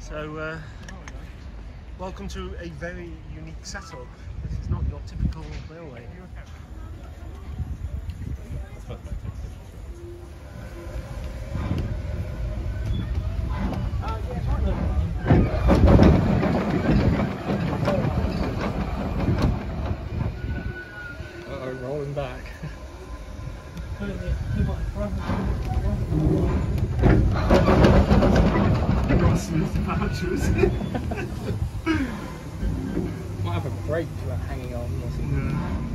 So, uh, welcome to a very unique setup. This is not your typical railway. Uh-oh, rolling back. Might have a brake for hanging on or something.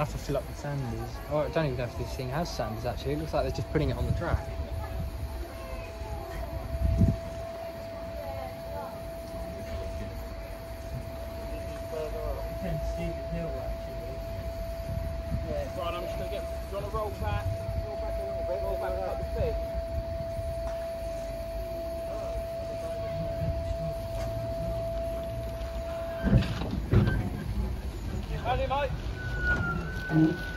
Have to fill up with sanders. Oh, I don't even know if this thing has sanders actually. It looks like they're just putting it on the track. 嗯。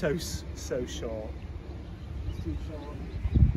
So so short. It's too short.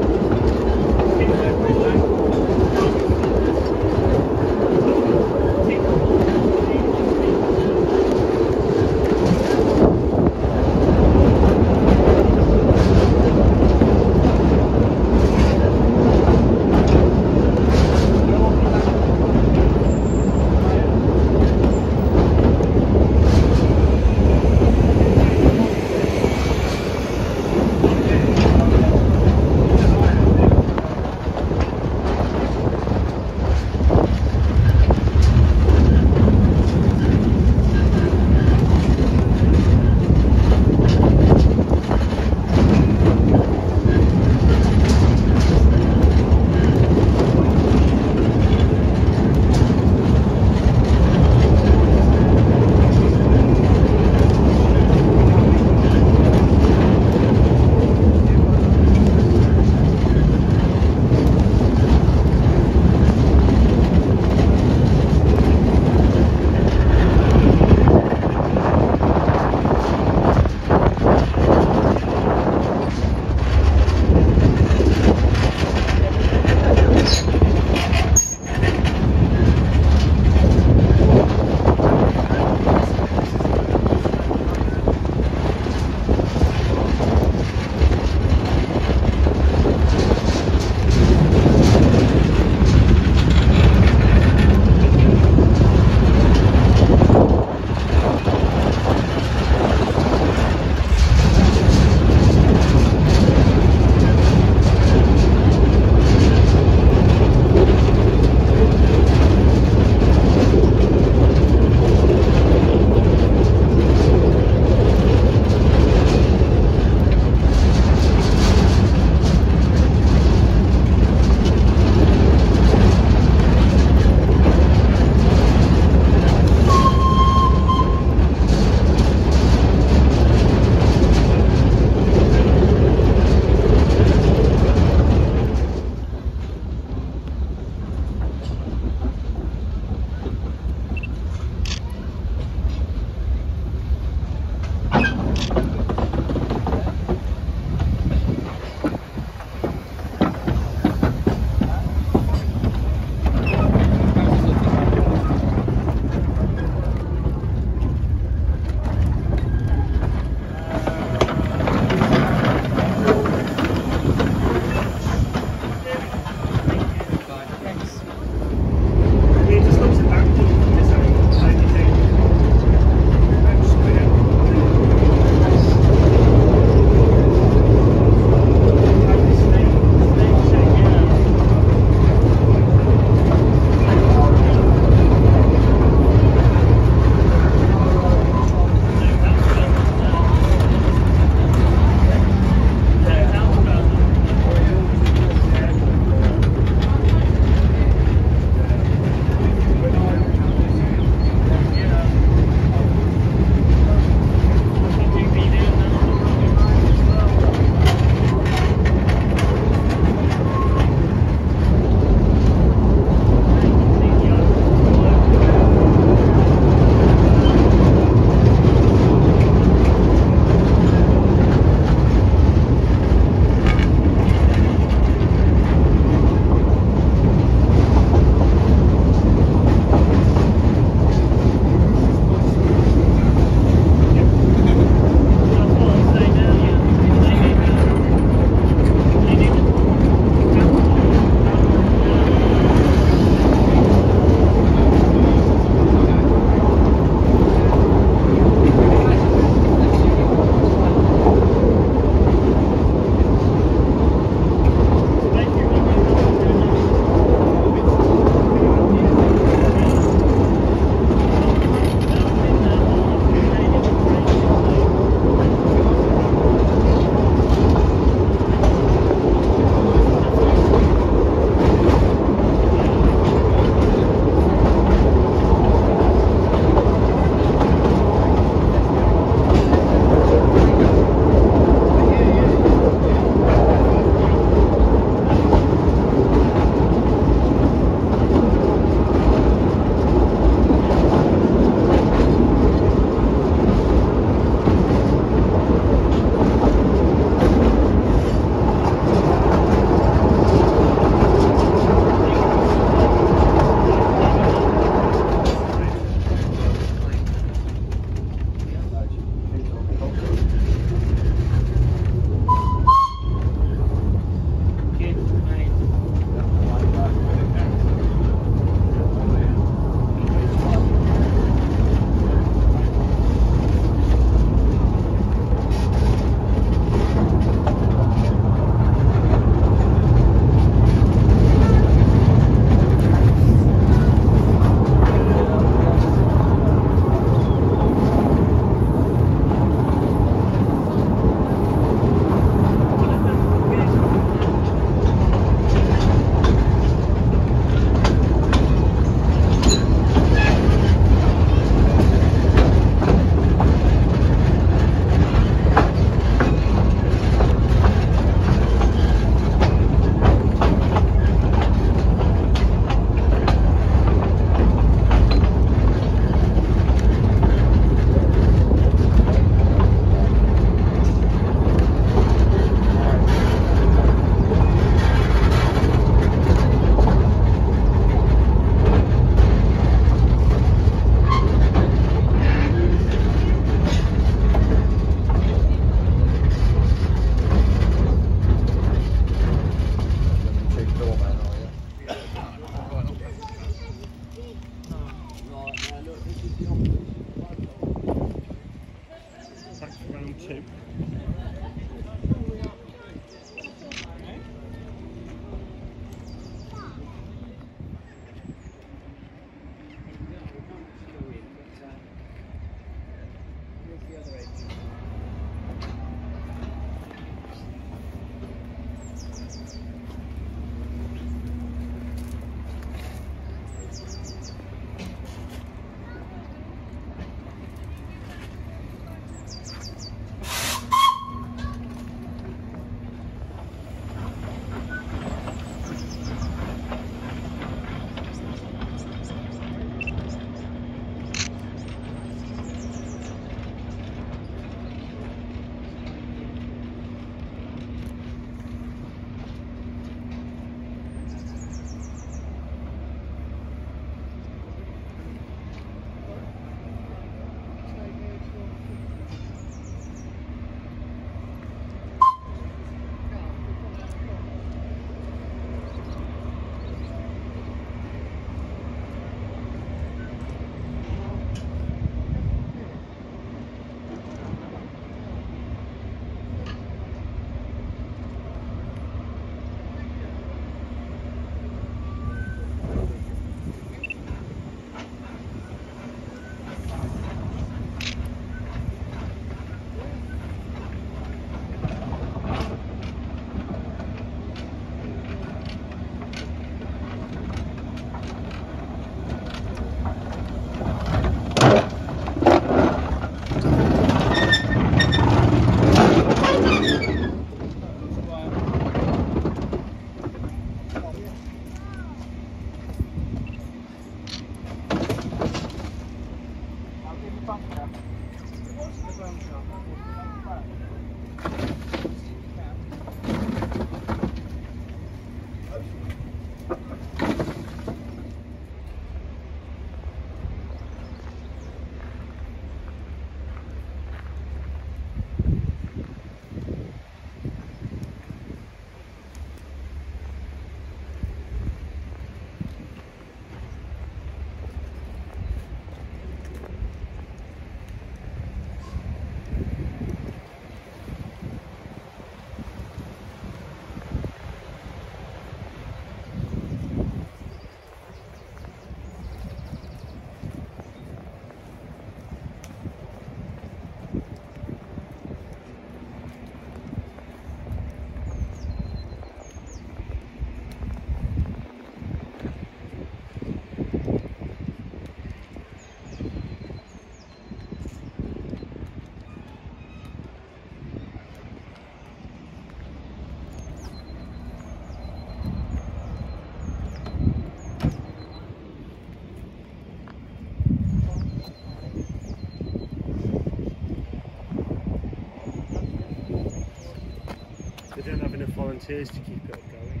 volunteers to keep it going.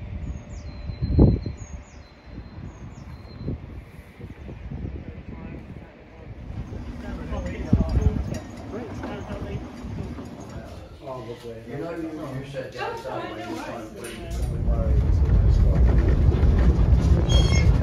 You know, you, said that. somewhere, you.